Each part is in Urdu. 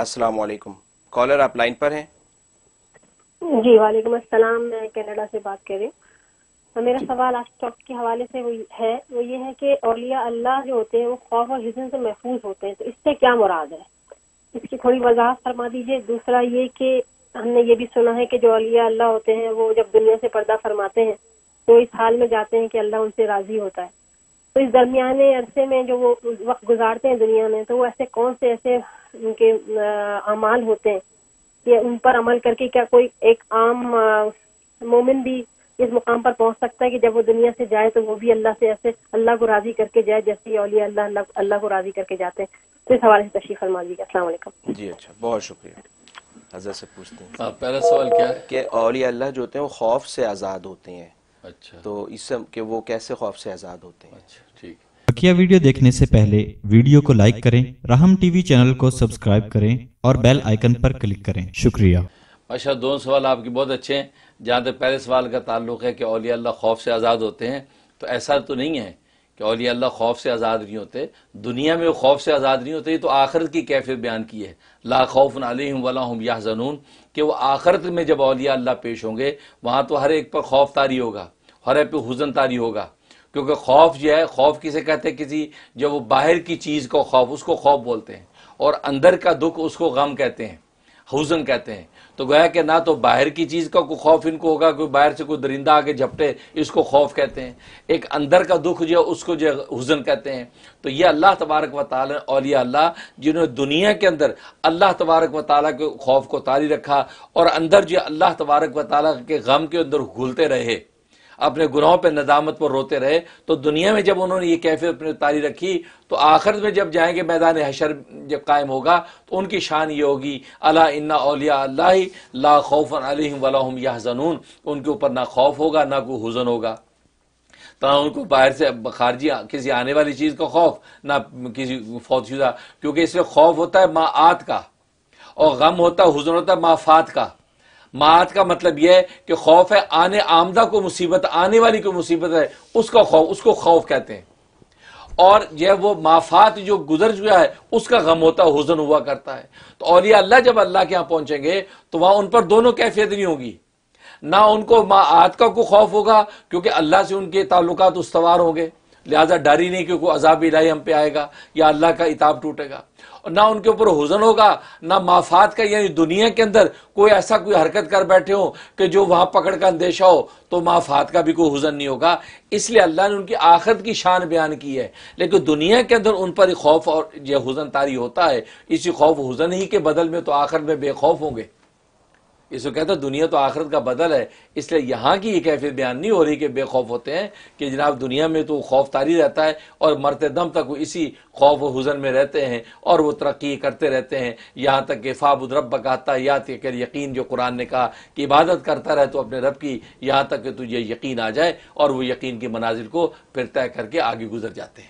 السلام علیکم۔ کالر آپ لائن پر ہیں؟ جی وعلیکم السلام میں کینیڈا سے بات کر رہی ہوں۔ میرا سوال آج ٹاپک کے حوالے سے وہ ہے وہ یہ ہے کہ اولیاء اللہ جو ہوتے ہیں وہ خوف اور حزن سے محفوظ ہوتے ہیں تو اس سے کیا مراد ہے؟ اس کی تھوڑی وضاحت فرما دیجیے دوسرا یہ کہ ہم نے یہ بھی سنا ہے کہ جو اولیاء اللہ ہوتے ہیں وہ جب دنیا سے پردہ فرماتے ہیں تو اس حال میں جاتے ہیں کہ اللہ ان سے راضی ہوتا ہے۔ تو اس درمیانے عرصے میں جو وہ وقت گزارتے ہیں دنیا میں تو وہ ایسے کون سے ایسے ان کے اعمال ہوتے ہیں کہ ان پر عمل کر کے کیا کوئی ایک عام مومن بھی اس مقام پر پہنچ سکتا ہے کہ جب وہ دنیا سے جائے تو وہ بھی اللہ سے ایسے اللہ کو راضی کر کے جائے جیسے اولیاء اللہ اللہ اللہ کو راضی کر کے جاتے ہیں۔ تو اس حوالے سے تشریف فرما دیجیے السلام علیکم۔ جی اچھا بہت شکریہ۔ حضرت سے پوچھتے ہیں۔ ہاں، پہلا سوال کیا ہے؟ کہ اولیاء اللہ جو ہوتے ہیں وہ خوف سے آزاد ہوتے ہیں۔ اچھا۔ تو اس سے کہ وہ کیسے خوف سے آزاد ہوتے ہیں۔ اچھا ٹھیک۔ بقیہ ویڈیو دیکھنے سے پہلے ویڈیو کو لائک کریں رحم ٹی وی چینل کو سبسکرائب کریں اور بیل آئیکن پر کلک کریں۔ شکریہ۔ ماشاء دونوں سوال آپ کے بہت اچھے ہیں۔ جہاں تک پہلے سوال کا تعلق ہے کہ اولیاء اللہ خوف سے آزاد ہوتے ہیں تو ایسا تو نہیں ہے۔ کہ اولیاء اللہ خوف سے آزاد نہیں ہوتے، دنیا میں وہ خوف سے آزاد نہیں ہوتے، یہ تو آخرت کی کیفیت بیان کی ہے۔ لا خوف علیہم ولا ہم یحزنون، کہ وہ آخرت میں جب اولیاء اللہ پیش ہوں گے، وہاں تو ہر ایک پر خوف تاری ہوگا، ہر ایک پہ حزن تاری ہوگا۔ کیونکہ خوف جو ہے، خوف کسے کہتے ہیں؟ کسی جو وہ باہر کی چیز کو خوف، اس کو خوف بولتے ہیں۔ اور اندر کا دکھ اس کو غم کہتے ہیں، حزن کہتے ہیں۔ تو گویا کہ نہ تو باہر کی چیز کا کوئی خوف ان کو ہوگا، کوئی باہر سے کوئی درندہ آ کے جھپٹے، اس کو خوف کہتے ہیں۔ ایک اندر کا دکھ جو ہے، اس کو جو حزن کہتے ہیں۔ تو یہ اللہ تبارک و تعالیٰ، اولیاء اللہ، جنہوں نے دنیا کے اندر اللہ تبارک و تعالیٰ کے خوف کو تاری رکھا اور اندر جو اللہ تبارک و تعالیٰ کے غم کے اندر گھلتے رہے۔ اپنے گناہوں پہ ندامت پر روتے رہے۔ تو دنیا میں جب انہوں نے یہ کیفیت اپنے تاری رکھی، تو آخر میں جب جائیں گے میدان حشر جب قائم ہوگا، تو ان کی شان یہ ہوگی اللہ انا اولیاء اللہ لا خوف علیہم ولا هم یحزنون۔ ان کے اوپر نہ خوف ہوگا، نہ کوئی حزن ہوگا۔ تو ان کو باہر سے خارجی کسی آنے والی چیز کا خوف، نہ کسی فوت شدہ۔ کیونکہ اس میں خوف ہوتا ہے ما آت کا، اور غم ہوتا ہے، حزن ہوتا ہے ما فات کا۔ مات کا مطلب یہ ہے کہ خوف ہے، آنے آمدہ کو مصیبت، آنے والی کو مصیبت ہے، اس کا خوف، اس کو خوف کہتے ہیں۔ اور یہ وہ مافات جو گزر چکا ہے، اس کا غم ہوتا ہے حزن ہوا کرتا ہے۔ تو اولیاء اللہ جب اللہ کے ہاں پہنچیں گے، تو وہاں ان پر دونوں کیفیت نہیں ہوگی۔ نہ ان کو آت کا کوئی خوف ہوگا، کیونکہ اللہ سے ان کے تعلقات استوار ہوں گے۔ لہٰذا ڈر ہی نہیں کہ کوئی عذاب الہی ہم پہ آئے گا یا اللہ کا اتاب ٹوٹے گا۔ اور نہ ان کے اوپر حزن ہوگا، نہ مافات کا یعنی دنیا کے اندر کوئی ایسا کوئی حرکت کر بیٹھے ہوں کہ جو وہاں پکڑ کا اندیشہ ہو تو مافات کا بھی کوئی حزن نہیں ہوگا۔ اس لیے اللہ نے ان کی آخرت کی شان بیان کی ہے۔ لیکن دنیا کے اندر ان پر خوف اور یہ حزن تاری ہوتا ہے۔ اسی خوف حزن ہی کے بدل میں تو آخر میں بے خوف ہوں گے۔ اس کو کہتا دنیا تو آخرت کا بدل ہے۔ اس لیے یہاں کی یہ کیفیت بیان نہیں ہو رہی کہ بے خوف ہوتے ہیں کہ جناب دنیا میں تو خوف تاری رہتا ہے اور مرتے دم تک وہ اسی خوف و حزن میں رہتے ہیں اور وہ ترقی کرتے رہتے ہیں۔ یہاں تک کہ فاب رب کہتا ہے یا کہ یقین جو قرآن نے کہا کہ عبادت کرتا رہے تو اپنے رب کی یہاں تک کہ تجھے یقین آ جائے اور وہ یقین کی منازل کو پھر طے کر کے آگے گزر جاتے ہیں۔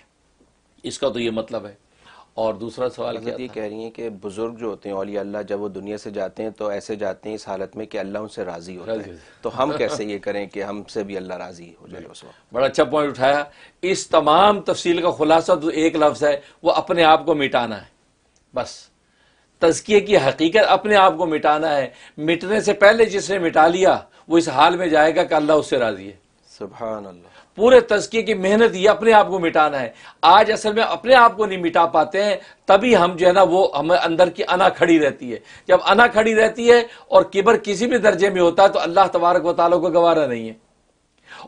اس کا تو یہ مطلب ہے۔ اور دوسرا سوال کیا یہ کہہ رہی ہیں کہ بزرگ جو ہوتے ہیں اولیاء اللہ جب وہ دنیا سے جاتے ہیں تو ایسے جاتے ہیں اس حالت میں کہ اللہ ان سے راضی ہوتا ہے۔ تو ہم کیسے یہ کریں کہ ہم سے بھی اللہ راضی ہو جائے اس وقت؟ بڑا اچھا پوائنٹ اٹھایا۔ اس تمام تفصیل کا خلاصہ تو ایک لفظ ہے وہ اپنے آپ کو مٹانا ہے۔ بس۔ تزکیے کی حقیقت اپنے آپ کو مٹانا ہے۔ مٹنے سے پہلے جس نے مٹا لیا وہ اس حال میں جائے گا کہ اللہ اس سے راضی ہے۔ سبحان اللہ۔ پورے تزکیے کی محنت یہ اپنے آپ کو مٹانا ہے۔ آج اصل میں اپنے آپ کو نہیں مٹا پاتے ہیں، تبھی ہم جو ہے نا وہ ہمیں اندر کی انا کھڑی رہتی ہے۔ جب انا کھڑی رہتی ہے اور کبر کسی بھی درجے میں ہوتا ہے تو اللہ تبارک و تعالیٰ کو گوارا نہیں ہے۔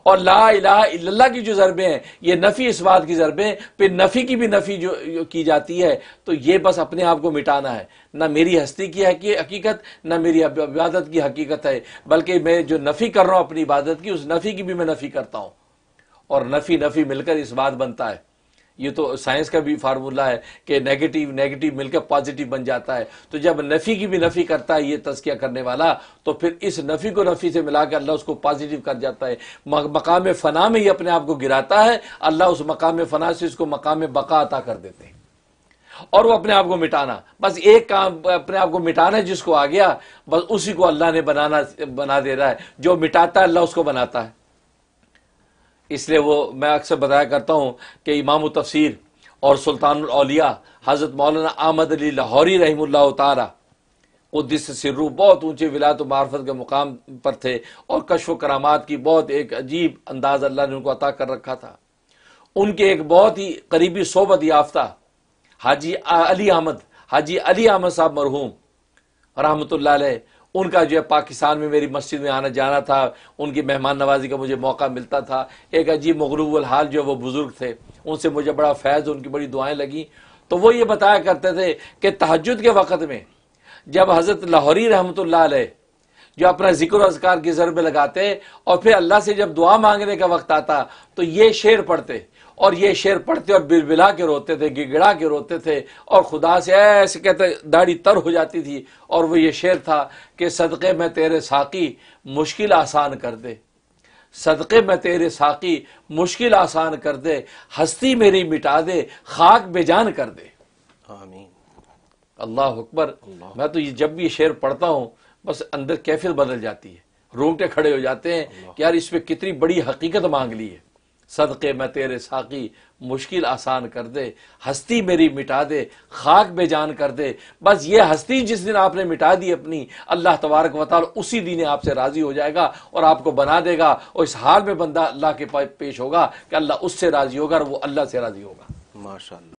اور لا الہ الا اللہ کی جو ضربیں ہیں، یہ نفی اس بات کی ضربیں پھر نفی کی بھی نفی جو کی جاتی ہے، تو یہ بس اپنے آپ کو مٹانا ہے۔ نہ میری ہستی کی حقیقت، نہ میری عبادت کی حقیقت ہے، بلکہ میں جو نفی کر رہا ہوں اپنی عبادت کی، اس نفی کی بھی میں نفی کرتا ہوں۔ اور نفی نفی مل کر اس بات بنتا ہے۔ یہ تو سائنس کا بھی فارمولہ ہے کہ نیگیٹو نیگیٹو مل کر پازیٹیو بن جاتا ہے۔ تو جب نفی کی بھی نفی کرتا ہے یہ تذکیہ کرنے والا، تو پھر اس نفی کو نفی سے ملا کے اللہ اس کو پازیٹیو کر جاتا ہے۔ مقام فنا میں ہی اپنے آپ کو گراتا ہے، اللہ اس مقام فنا سے اس کو مقام بقا عطا کر دیتے ہیں۔ اور وہ اپنے آپ کو مٹانا۔ بس ایک کام اپنے آپ کو مٹانا جس کو آ گیا، بس اسی کو اللہ نے بنانا بنا دے رہا ہے۔ جو مٹاتا ہے، اللہ اس کو بناتا ہے۔ اس لیے وہ میں اکثر بتایا کرتا ہوں کہ امام و اور سلطان الاولیاء حضرت مولانا احمد علی لاہوری رحم اللہ تعالی قدس سرو بہت اونچے ولایت و معرفت کے مقام پر تھے اور کشف و کرامات کی بہت ایک عجیب انداز اللہ نے ان کو عطا کر رکھا تھا۔ ان کے ایک بہت ہی قریبی صحبت یافتہ حاجی علی احمد، حاجی علی احمد صاحب مرحوم، رحمۃ اللہ علیہ ان کا جو ہے پاکستان میں میری مسجد میں آنا جانا تھا، ان کی مہمان نوازی کا مجھے موقع ملتا تھا۔ ایک عجیب مغروب الحال جو وہ بزرگ تھے۔ ان سے مجھے بڑا فیض، ان کی بڑی دعائیں لگیں۔ تو وہ یہ بتایا کرتے تھے کہ تحجد کے وقت میں جب حضرت لاہوری رحمۃ اللہ علیہ جو اپنا ذکر و اذکار کی ضرب لگاتے اور پھر اللہ سے جب دعا مانگنے کا وقت آتا تو یہ شعر پڑھتے اور یہ شعر پڑھتے اور بلبلا کے روتے تھے گڑا کے روتے تھے اور خدا سے ایسے کہتے داڑھی تر ہو جاتی تھی اور وہ یہ شعر تھا کہ صدقے میں تیرے ساقی مشکل آسان کر دے صدقے میں تیرے ساقی مشکل آسان کر دے ہستی میری مٹا دے خاک بے جان کر دے۔ آمین۔ اللہ اکبر۔ میں تو یہ جب بھی یہ شعر پڑھتا ہوں بس اندر کیفیت بدل جاتی ہے۔ رونگٹے کھڑے ہو جاتے ہیں کہ یار اس پہ کتنی بڑی حقیقت مانگ لی ہے۔ صدقے میں تیرے ساقی مشکل آسان کر دے ہستی میری مٹا دے خاک بے جان کر دے۔ بس یہ ہستی جس دن آپ نے مٹا دی اپنی اللہ تبارک و تعالی اسی دن آپ سے راضی ہو جائے گا اور آپ کو بنا دے گا۔ اور اس حال میں بندہ اللہ کے پیش ہوگا کہ اللہ اس سے راضی ہوگا اور وہ اللہ سے راضی ہوگا۔ ماشاء اللہ